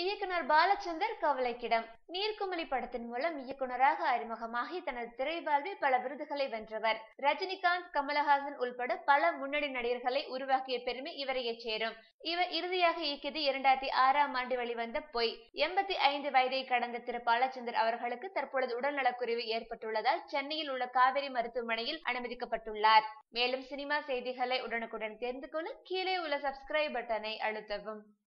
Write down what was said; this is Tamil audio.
இயக்குனர் பாலச்சந்தர் கவலைக்கிடம். நீர்க்குமிழி படத்தின் மூலம் இயக்குனராக அறிமுகமாகி தனது திரை வாழ்வில் பல விருதுகளை வென்றவர். ரஜினிகாந்த் கமலஹாசன் உள்பட பல முன்னணி நடிகர்களை உருவாக்கிய பெருமை இவரையே சேரும். இவர் இறுதியாக இயக்கியது இரண்டாயிரத்தி ஆறாம் ஆண்டு வெளிவந்த பொய். எண்பத்தி ஐந்து வயதை கடந்த திரு பாலச்சந்தர் அவர்களுக்கு தற்பொழுது உடல்நலக்குறைவு ஏற்பட்டுள்ளதால் சென்னையில் உள்ள காவேரி மருத்துவமனையில் அனுமதிக்கப்பட்டுள்ளார். மேலும் சினிமா செய்திகளை உடனுக்குடன் தெரிந்து கொள்ள கீழே உள்ள சப்ஸ்கிரைப் பட்டனை அழுத்தவும்.